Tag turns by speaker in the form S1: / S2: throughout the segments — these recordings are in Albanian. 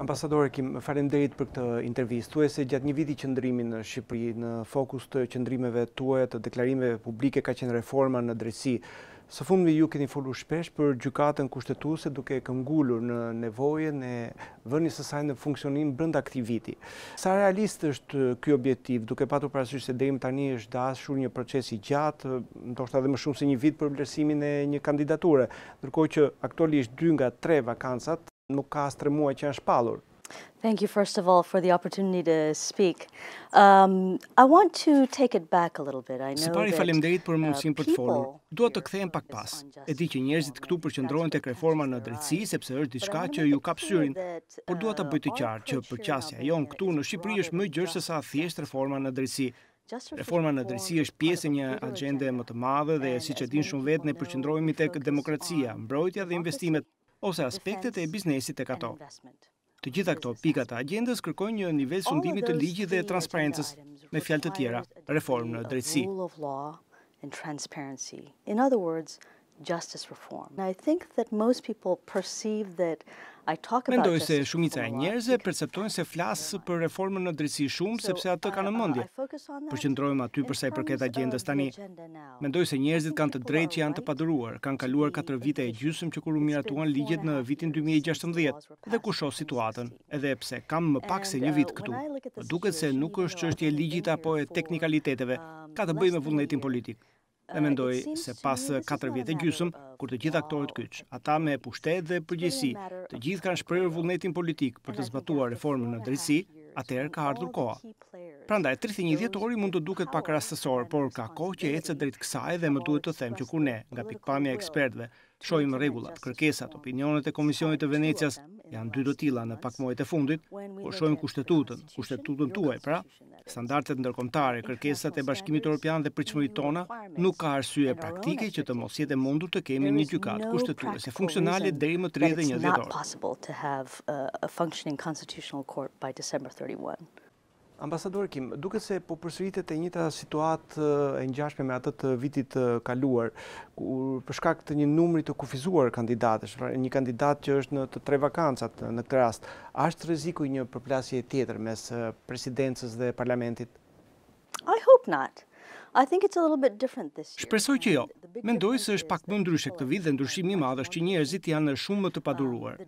S1: Ambasadore Kim, faleminderit për këtë intervistë. Thuajse gjatë një viti qëndrimi në Shqipëri, në fokus të qëndrimeve tuaja, të deklarimeve publike ka qenë reforma në drejtësi. Së fundmi ju keni folur shpesh për Gjykatën Kushtetuese duke këmbëngulur në nevojën e vënies së saj në funksionim brenda këtij viti. Sa realist është ky objektiv, duke patur parasysh se deri tani është dashur një proces i gjatë, ndoshta edhe më shumë se një vit për vlerësimin e një kandidature, Ndërkohë që aktualisht dy nga tre vakancat nuk ka as tre muaj që janë shpallur.
S2: Thank you first of all for the opportunity to speak. Um, I want to take it back a little bit. I know
S3: Së pari faleminderit për uh, mundësinë për të folur. Dua të kthehem pak pas. E di që njerëzit këtu përqendrohen tek reforma në drejtësi sepse është diçka që ju kap syrin. Por dua ta uh, bëj të qartë që përqasja jonë këtu në Shqipëri është më e gjerë sesa thjesht reforma në drejtësi. Reforma në drejtësi është pjesë e një agjende më të madhe dhe siç e dinë shumë veta ne përqendrohemi tek demokracia, mbrojtja dhe investimet ose aspektet e biznesit tek ato. Të gjitha këto pika të agjendës kërkojnë një nivel sundimi të ligjit dhe transparencës, me fjalë të tjera, reformë në drejtësi.
S2: and transparency in other words justice reform and i think that most people perceive that i talk about
S3: mendoj se shumica e njerëzve perceptojnë se flas për reformën në drejtësi shumë sepse atë kanë në mendje përqendrohem aty për sa i përket agjendës tani mendoj se njerëzit kanë të drejtë që janë të paduruar kanë kaluar katër vite e gjysmë që kur u miratuan ligjet në vitin 2016 dhe kur shoh situatën Edhe pse kam më pak se një vit këtu, më duket se nuk është çështje e ligjit apo e teknikaliteteve, ka të bëjë me vullnetin politik. Dhe mendoj se pas katër vjet e gjysmë, kur të gjithë aktorët kyç, ata me pushtet dhe përgjegjësi, të gjithë kanë shprehur vullnetin politik për të zbatuar reformën në drejtësi, atëherë ka ardhur koha. Prandaj 31 dhjetori mund të duket pak rastësor, por ka kohë që ecet drejt kësaj dhe më duhet të them që kur ne, nga pikëpamja e ekspertëve, Shohim rregullat, kërkesat, opinionet e Komisionit të Venecias, janë dy të tilla në pak muajt e fundit, kur shohim kushtetutën, kushtetutën tuaj, pra, standardet ndërkombëtare, kërkesat e Bashkimit Evropian dhe pritshmëritë tona, nuk ka arsye praktike që të mos jetë e mundur të kemi një gjykatë kushtetuese funksionale deri më 31
S2: dhjetor.
S1: Ambasadore Kim, duket se po përsëritet e njëjta situatë e ngjashme me atë të vitit të kaluar, kur për shkak të një numri të kufizuar kandidatësh, pra një kandidat që është në të tre vakancat në këtë rast, a është rreziku i një përplasjeje tjetër mes Presidencës dhe Parlamentit?
S2: I hope not.
S3: Shpresoj që jo. Mendoj se është pak më ndryshe këtë vit dhe ndryshimi i madh është që njerëzit janë shumë më të paduruar.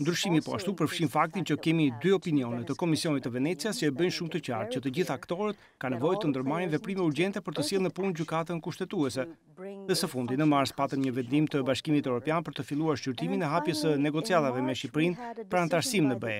S3: Ndryshimi po ashtu përfshin faktin që kemi dy opinione të Komisionit të Venecias që e bëjnë shumë të qartë që të gjithë aktorët kanë nevojë të ndërmarrin veprime urgjente për të sjellë në punë Gjykatën Kushtetuese, Dhe së fundi, në mars patëm një vendim të Bashkimit Evropian për të filluar shqyrtimin e hapjes së negociatave me Shqipërinë për anëtarësim në BE.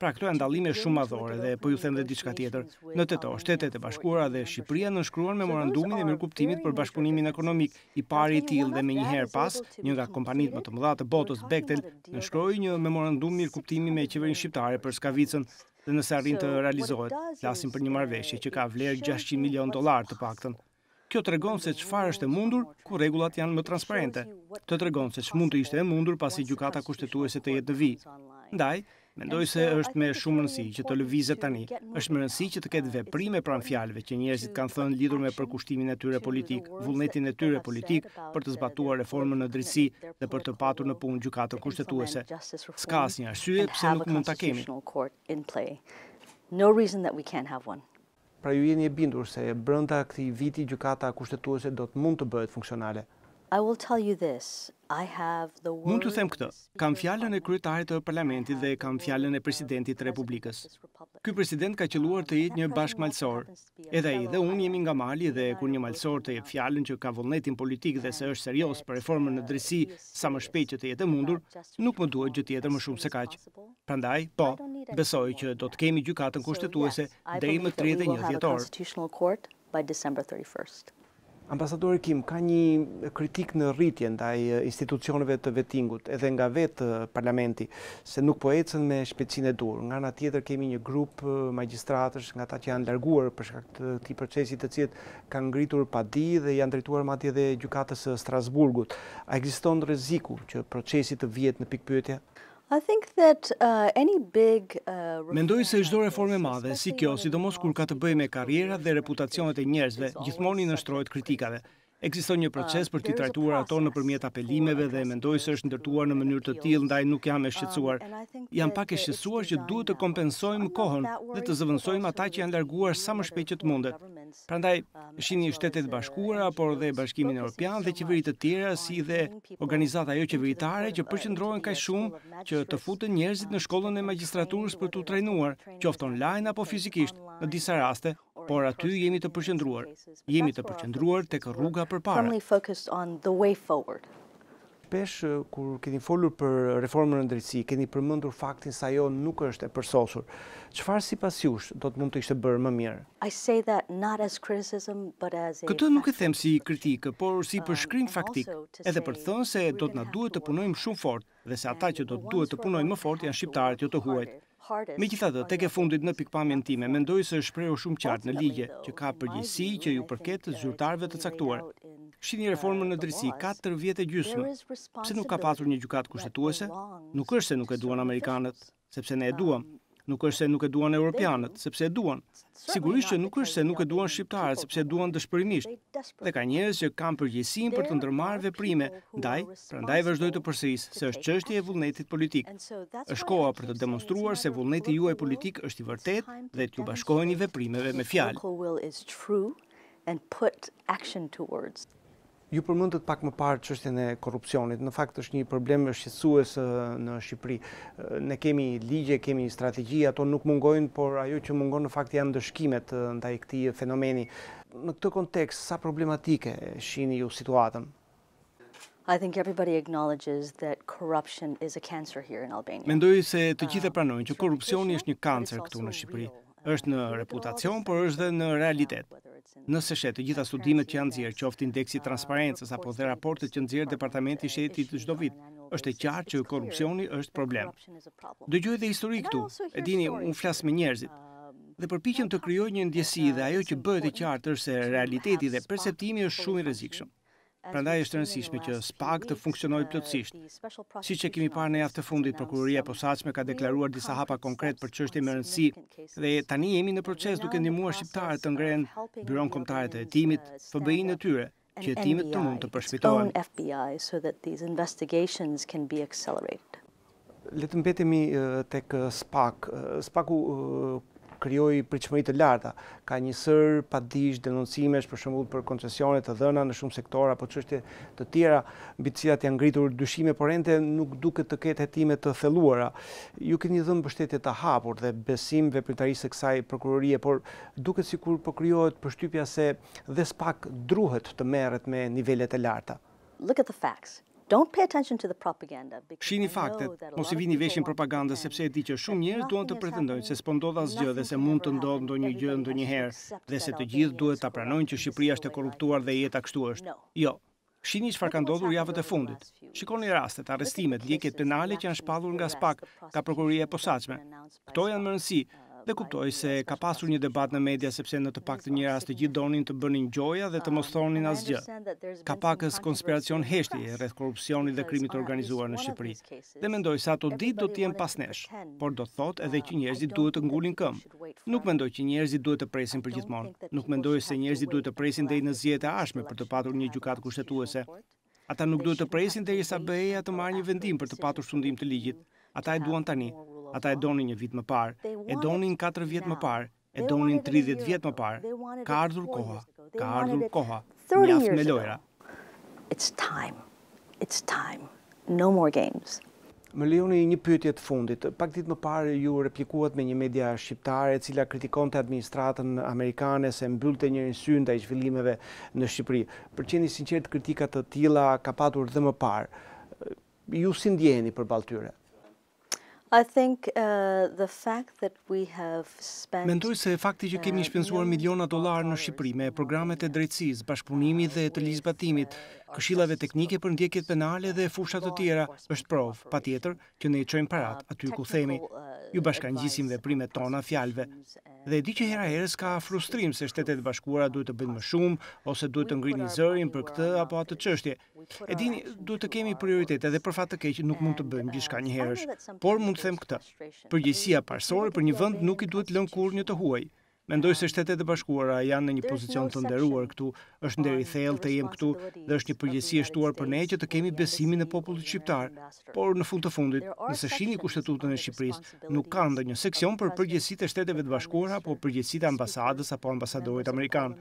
S3: Pra këto janë dallime shumë madhore dhe po ju them dhe diçka tjetër. Në tetor, Shtetet e Bashkuara dhe Shqipëria nënshkruan memorandumin e mirëkuptimit për bashkëpunimin ekonomik, i pari i tillë dhe menjëherë pas, një nga kompanitë më të mëdha të botës, Bechtel, nënshkroi një memorandum mirëkuptimi me qeverinë shqiptare për Skavicën dhe nëse arrin të realizohet, flasim për një marrëveshje që ka vlerë 600 milionë dollarë të paktën. Kjo tregon se çfarë është e mundur kur rregullat janë më transparente. Të tregon se ç'mund të ishte e mundur pasi Gjykata Kushtetuese të jetë në vijë. Ndaj, mendoj se është me shumë rëndësi që të lëvizet tani. Është me rëndësi që të ketë veprime pranë fjalëve që njerëzit kanë thënë lidhur me përkushtimin e tyre politik, vullnetin e tyre politik për të zbatuar reformën në drejtësi dhe për të patur në punë Gjykatën Kushtetuese. S'ka asnjë arsye pse nuk mund ta kemi.
S1: Pra ju jeni e bindur se brenda këtij viti Gjykata Kushtetuese do të mund të bëhet funksionale?
S2: I will tell you this, I have the word,
S3: Mund t'ju them këtë, kam fjalën e kryetarit të Parlamentit dhe kam fjalën e Presidentit të Republikës. Ky President ka qëlluar të jetë një bashkëmalësor. Edhe ai dhe unë jemi nga mali dhe kur një malësor të jep fjalën që ka vullnetin politik dhe se është serioz për reformën në drejtësi sa më shpejt që të jetë e mundur, nuk më duhet gjë tjetër më shumë se kaq. Prandaj, po, besoj që do të kemi gjykatën kushtetuese deri më 31 dhjetor.
S1: Ambasadorja Kim, ka një kritikë në rritje ndaj institucioneve të vetingut, edhe nga vetë parlamenti, se nuk po ecën me shpejtësinë e duhur. Nga ana tjetër kemi një grup magjistratësh nga ata që janë larguar për shkak të këtij procesi, të cilët kanë ngritur padi dhe janë drejtuar madje edhe Gjykatës së Strasburgut. A ekziston rreziku që procesi të vihet në
S2: pikëpyetje?
S3: Mendoj se çdo reformë e madhe si kjo, sidomos kur ka të bëjë me karrierat dhe reputacionet e njerëzve, gjithmonë i nënshtrohet kritikave. Ekziston një proces për t'i trajtuar ato nëpërmjet apelimeve dhe mendoj se është ndërtuar në mënyrë të tillë ndaj nuk jam e shqetësuar. Jam pak e shqetësuar që duhet të kompensojmë kohën dhe të zëvendësojmë ata që janë larguar sa më shpejt që të mundet. Prandaj, shihni Shtetet e Bashkuara, por dhe Bashkimin Evropian dhe qeveri të tjera si dhe organizata joqeveritare që përqendrohen kaq shumë që të futen njerëzit në shkollën e magjistraturës për t'u trajnuar, qoftë online apo fizikisht, në disa raste, por aty jemi të përqendruar. Jemi të përqendruar tek rruga përpara.
S1: Shpesh kur keni folur për reformën në drejtësi, keni përmendur faktin se ajo nuk është e përsosur. Çfarë sipas jush do të mund të ishte bërë më mirë?
S3: Këtë nuk e them si kritikë, por si përshkrim faktik, edhe për të thënë se do të na duhet të punojmë shumë fort dhe se ata që do të duhet të punojnë më fort janë shqiptarët jo të huajt. Megjithatë, tek e fundit në pikëpamjen time mendoj se është shprehur shumë qartë në ligje që ka përgjegjësi që iu përket zyrtarëve të caktuar. Shihni reformën në drejtësi katër vjet e gjysmë. Pse nuk ka pasur një gjykatë kushtetuese? Nuk është se nuk e duan amerikanët, sepse ne e duam. Nuk është se nuk e duan europianët, sepse e duan. Sigurisht që nuk është se nuk e duan shqiptarët, sepse e duan dëshpërimisht. Dhe ka njerëz që kanë përgjegjësinë për të ndërmarrë veprime ndaj, prandaj vazhdoj të përsëris se është çështje e vullnetit politik. Është koha për të demonstruar se vullneti juaj politik është i vërtetë dhe t'ju bashkoheni veprimeve me fjalë.
S1: Ju përmendët pak më parë çështjen e korrupsionit. Në fakt është një problem shqetësues në Shqipëri. Ne kemi ligje, kemi strategji, ato nuk mungojnë, por ajo që mungon në fakt janë ndëshkimet ndaj këtij fenomeni. Në këtë kontekst, sa problematike e shihni ju situatën?
S3: Mendoj se të gjithë e pranojnë që korrupsioni është një kancer këtu në Shqipëri. Është në reputacion, por është dhe në realitet. Nëse sheh të gjitha studimet që janë nxjerrë, qoftë indeksi i transparencës apo dhe raportet që nxjerr Departamenti i Shtetit çdo vit, është e qartë që korrupsioni është problem. Dëgjoj dhe histori këtu. E dini, unë flas me njerëzit um, dhe përpiqem të krijoj një ndjesi dhe ajo që bëhet e qartë është se realiteti dhe perceptimi është shumë i rrezikshëm. Prandaj është e rëndësishme që SPAK të funksionojë plotësisht. Siç e kemi parë në javët e fundit, Prokuroria e Posaçme ka deklaruar disa hapa konkretë për çështje me rëndësi dhe tani jemi në proces duke ndihmuar shqiptarët të ngrenë Byronë Kombëtare të Hetimit, FBI-në e tyre, që hetimet të mund të përshpejtohen.
S1: Le të mbetemi tek spak. Spaku krijoi pritshmëri të larta. Ka një sërë padish denoncimesh, për shembull për koncesione të dhëna në shumë sektorë apo çështje të tjera, mbi të cilat janë ngritur dyshime, por ende nuk duket të ketë hetime të thelluara. Ju keni dhënë mbështetje të hapur dhe besim veprimtarisë së kësaj prokurorie, por duket sikur po krijohet përshtypja se dhe spak druhet të merret me nivelet e larta.
S3: Shihni faktet, mos i vini veshin propagandës sepse e di që shumë njerëz duan të pretendojnë se s'po ndodh asgjë dhe se mund të ndodhë ndonjë gjë ndonjëherë dhe se të gjithë duhet ta pranojnë që Shqipëria është e korruptuar dhe jeta kështu është. Jo. Shihni çfarë ka ndodhur javët e fundit. Shikoni rastet, arrestimet, ndjekjet penale që janë shpallur nga spak, nga Prokuroria e Posaçme. Këto janë me rëndësi dhe kuptoj se ka pasur një debat në media sepse në të paktën një rast të gjithë donin të bënin gjoja dhe të mos thonin asgjë. Ka pakëz konspiracion heshtjeje rreth korrupsionit dhe krimit të organizuar në Shqipëri. Dhe mendoj se ato ditë do të jenë pas nesh, por do të thotë edhe që njerëzit duhet të ngulin këmbë. Nuk mendoj që njerëzit duhet të presin përgjithmonë. Nuk mendoj se njerëzit duhet të presin deri në zgjedhjet e ardhshme për të patur një gjykatë kushtetuese. Ata nuk duhet të presin derisa BE-ja të marrë një vendim për të patur sundim të ligjit. Ata e duan tani. Ata e donin një vit më parë, e donin katër vjet më parë, e donin tridhjetë vjet më parë. Ka ardhur koha. Ka ardhur koha. Mjaft me lojëra.
S2: It's time. It's time. No more games.
S1: Më lejoni një pyetje të fundit. Pak ditë më parë ju replikuat me një media shqiptare e cila kritikonte administratën amerikane se mbyllte njërin sy ndaj zhvillimeve në Shqipëri. Për të qenë i sinqertë kritika të tilla ka patur dhe më parë. Ju si ndjeheni përballë tyre?
S2: I think the fact that
S3: Mendoj se fakti që kemi shpenzuar miliona dollarë në Shqipëri me programet e drejtësisë, bashkëpunimit dhe të ligjzbatimit, këshillave teknike për ndjekjet penale dhe fusha të tjera, është provë, patjetër, që ne i çojmë paratë aty ku themi, ju bashkangjisim veprimet tona fjalëve. Dhe e di që hera-herës ka frustrim se Shtetet e Bashkuara duhet të bëjnë më shumë ose duhet të ngrenë zërin për këtë apo atë çështje, E dini, duhet të kemi prioritete dhe për fat të keq nuk mund të bëjmë gjithçka njëherësh. Por mund të them këtë, përgjegjësia parësore për një vend nuk i duhet lënë kurrë një të huaj. Mendoj se Shtetet e Bashkuara janë në një pozicion të nderuar këtu, është nder i thellë të jem këtu dhe është një përgjegjësi e shtuar për ne që të kemi besimin e popullit shqiptar. Por në fund të fundit, nëse shihni Kushtetutën e Shqipërisë, nuk ka ndonjë seksion për përgjegjësitë e Shteteve të Bashkuara apo përgjegjësitë e ambasadës apo ambasadorit amerikan.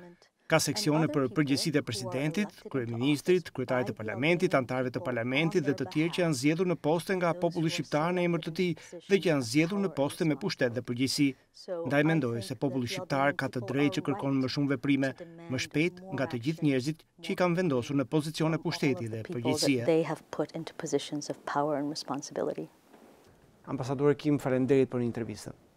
S3: Ka seksione për përgjegjësitë e presidentit, kryeministrit, kryetarit të parlamentit, anëtarëve të parlamentit dhe të tjerë që janë zgjedhur në poste nga populli shqiptar në emër të tij dhe që janë zgjedhur në poste me pushtet dhe përgjegjësi. Ndaj mendoj se populli shqiptar ka të drejtë që kërkon më shumë veprime më shpejt nga të gjithë njerëzit që i kanë vendosur në pozicione pushteti dhe përgjegjësie.
S1: Ambasadore Kim, faleminderit për intervistën.